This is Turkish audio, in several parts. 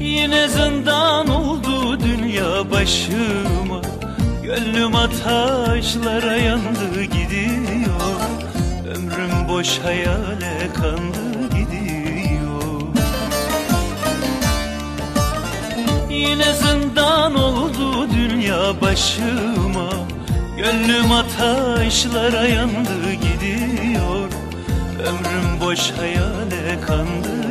Yine zindan oldu dünya başıma. Gönlüm ataşlara yandı gidiyor. Ömrüm boş hayale kandı gidiyor. Yine zindan oldu dünya başıma. Gönlüm ataşlara yandı gidiyor. Ömrüm boş hayale kandı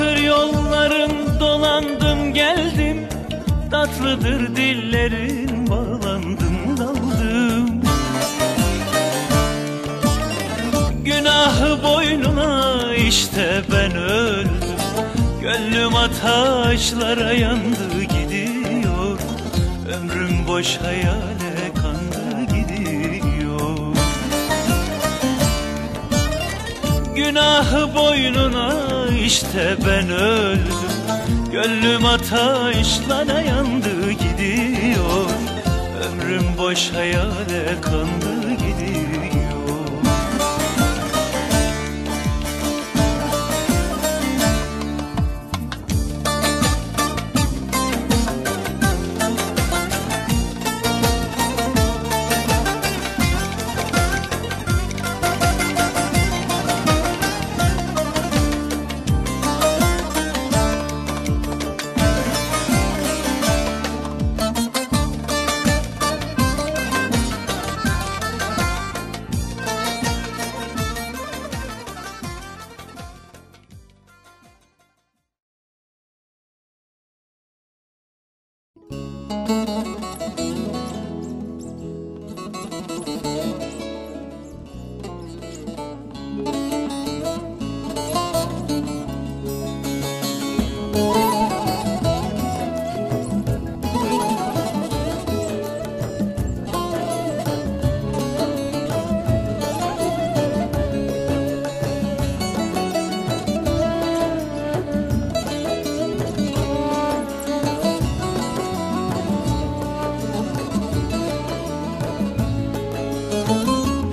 Uzaktır yolların dolandım geldim. Tatlıdır dillerin bağlandım daldım. Günahı boynuna işte ben öldüm. Gönlüm ataşlara yandı gidiyor. Ömrüm boş hayale Günahı boynuna işte ben öldüm. Gönlüm ataşlara yandı gidiyor. Ömrüm boş hayale kandı gidiyor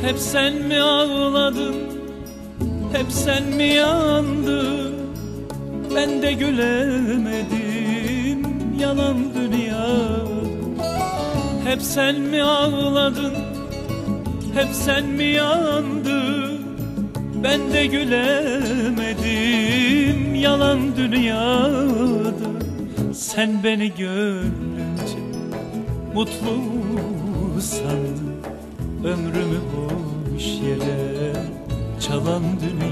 Hep sen mi ağladın? Hep sen mi yandın? Ben de gülemedim Yalan dünya. Hep sen mi ağladın? Hep sen mi yandın? Ben de gülemedim Yalan dünyada. Sen beni gönlünce Mutlu sandın Ömrümü boş yere çalan dünya